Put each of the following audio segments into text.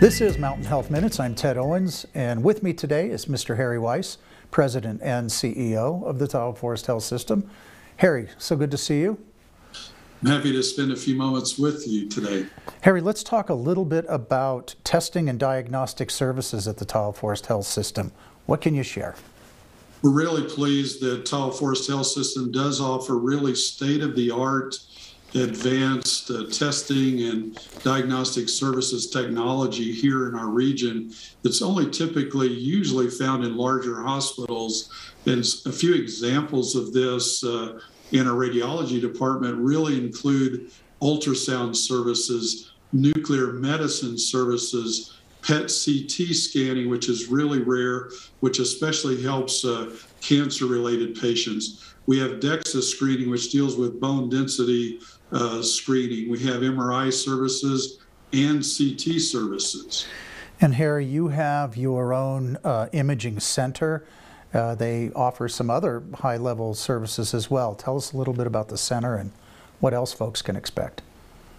This is Mountain Health Minutes. I'm Ted Owens, and with me today is Mr. Harry Weis, President and CEO of the Tahoe Forest Health System. Harry, so good to see you. I'm happy to spend a few moments with you today. Harry, let's talk a little bit about testing and diagnostic services at the Tahoe Forest Health System. What can you share? We're really pleased that Tahoe Forest Health System does offer really state of the art advanced uh, testing and diagnostic services technology here in our region that's only typically usually found in larger hospitals. And a few examples of this uh, in our radiology department really include ultrasound services, nuclear medicine services, PET CT scanning, which is really rare, which especially helps uh, cancer related patients. We have DEXA screening, which deals with bone density uh, screening. We have MRI services and CT services. And Harry, you have your own uh, imaging center. Uh, they offer some other high level services as well. Tell us a little bit about the center and what else folks can expect.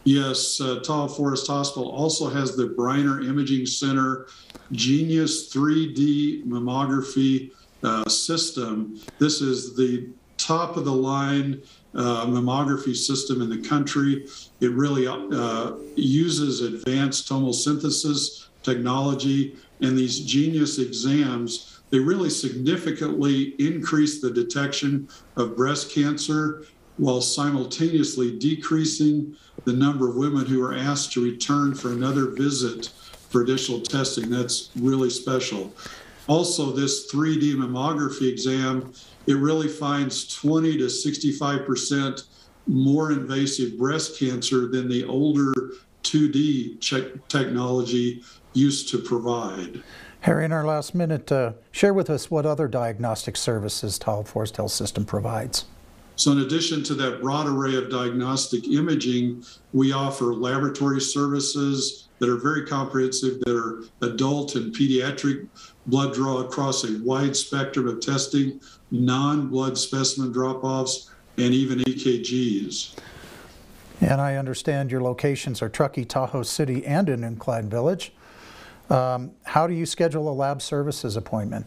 Yes, uh, Tahoe Forest Hospital also has the Briner Imaging Center Genius 3D mammography uh, system. This is the top of the line uh, mammography system in the country. It really uh, uses advanced tomosynthesis technology and these genius exams. They really significantly increase the detection of breast cancer while simultaneously decreasing the number of women who are asked to return for another visit for additional testing. That's really special. Also, this 3D mammography exam, it really finds 20 to 65% more invasive breast cancer than the older 2D technology used to provide. Harry, in our last minute, uh, share with us what other diagnostic services Tahoe Forest Health System provides. So, in addition to that broad array of diagnostic imaging, we offer laboratory services, that are very comprehensive, that are adult and pediatric blood draw across a wide spectrum of testing, non blood specimen drop offs, and even EKGs. And I understand your locations are Truckee, Tahoe City, and in Incline Village. Um, how do you schedule a lab services appointment?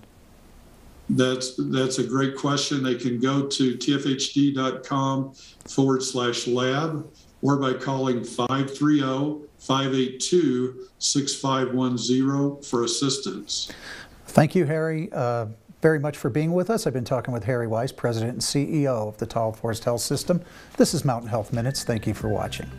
That's that's a great question. They can go to tfhd.com forward slash lab or by calling 530 582 6510 for assistance. Thank you, Harry, uh, very much for being with us. I've been talking with Harry Weis, President and CEO of the Tahoe Forest Health System. This is Mountain Health Minutes. Thank you for watching.